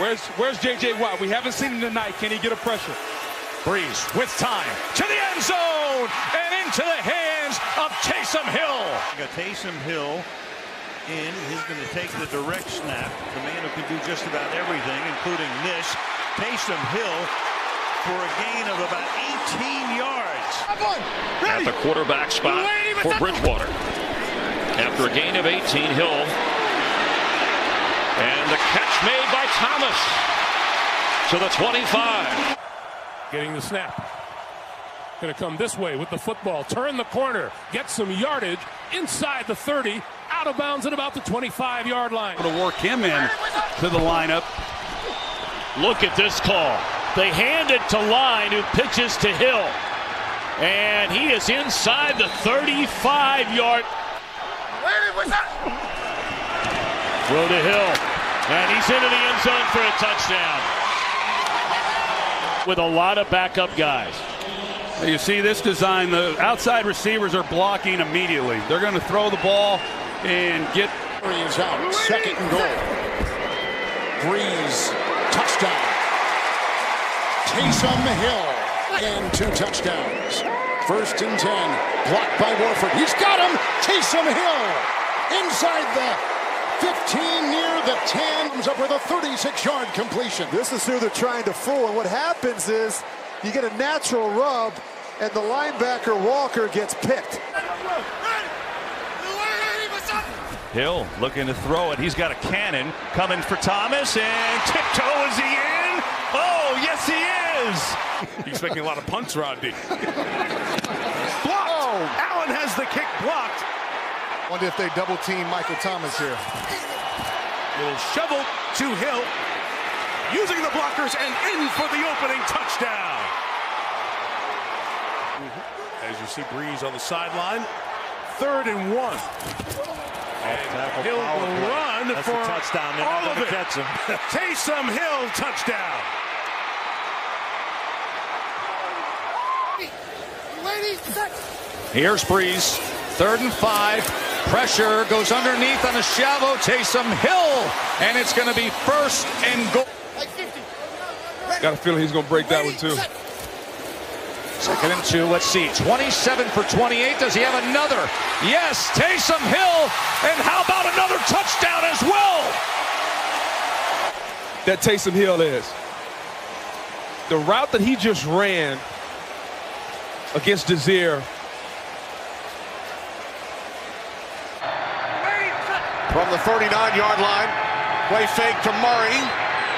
Where's where's J.J. Watt? We haven't seen him tonight. Can he get a pressure? Brees with time to the end zone and into the hands of Taysom Hill. Got Taysom Hill in. He's going to take the direct snap. The man who can do just about everything, including this. Taysom Hill for a gain of about 18 yards. At the quarterback spot for Bridgewater. After a gain of 18, Hill. And the catch made by Thomas to the 25. Getting the snap. Going to come this way with the football. Turn the corner. Get some yardage inside the 30. Out of bounds at about the 25 yard line. To work him in to the lineup. Look at this call. They hand it to Line, who pitches to Hill. And he is inside the 35 yard. Throw to Hill. And he's into the end zone for a touchdown. With a lot of backup guys. You see this design, the outside receivers are blocking immediately. They're going to throw the ball and get. Brees out, second and goal. Brees, touchdown. Taysom Hill, and two touchdowns. First and 10, blocked by Warford. He's got him, Taysom Hill, inside the 15 near the 10 comes up with a 36 yard completion. This is who they're trying to fool. And what happens is you get a natural rub and the linebacker Walker gets picked. Hill looking to throw it. He's got a cannon coming for Thomas and tiptoe is he in? Oh, yes he is. He's making a lot of punts, Rodney. blocked. Oh. Allen has the kick blocked. Wonder if they double team Michael Thomas here. Little shovel to Hill. Using the blockers and in for the opening touchdown. Mm-hmm. As you see Brees on the sideline. Third and one. And Hill will run That's for a touchdown. They're all not of it. catch him. Taysom Hill touchdown. Here's Brees. Third and five. Pressure goes underneath on a shallow. Taysom Hill. And it's going to be first and goal. Got a feeling he's going to break that one too. Second and two. Let's see. 27 for 28. Does he have another? Yes. Taysom Hill. And how about another touchdown as well? That Taysom Hill is. The route that he just ran against Desir. From the 39-yard line, play fake to Murray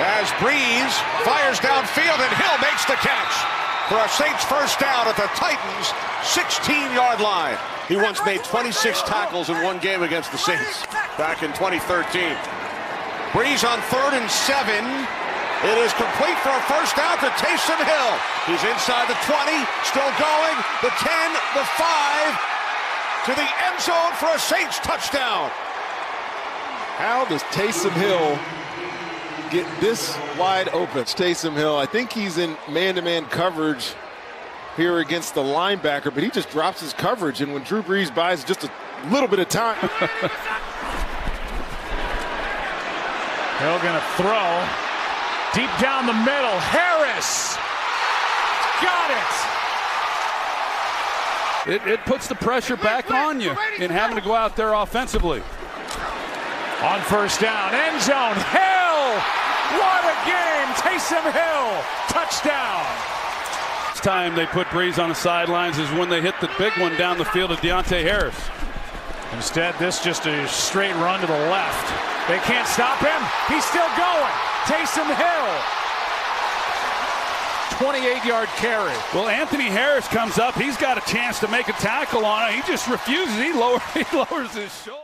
as Brees fires downfield and Hill makes the catch for a Saints first down at the Titans 16-yard line. He once made 26 tackles in one game against the Saints back in 2013. Brees on third and seven. It is complete for a first down to Taysom Hill. He's inside the 20, still going, the 10, the 5, to the end zone for a Saints touchdown. How does Taysom Hill get this wide open? It's Taysom Hill. I think he's in man-to-man coverage here against the linebacker, but he just drops his coverage. And when Drew Brees buys just a little bit of time, Hill going to throw. Deep down the middle. Harris. Got it. It, it puts the pressure back on you in having to go out there offensively. On first down, end zone, Hill! What a game! Taysom Hill, touchdown! Next time they put Brees on the sidelines is when they hit the big one down the field of Deonte Harris. Instead, this just a straight run to the left. They can't stop him. He's still going. Taysom Hill. 28-yard carry. Well, Anthony Harris comes up. He's got a chance to make a tackle on it. He just refuses. He, lower, he lowers his shoulder.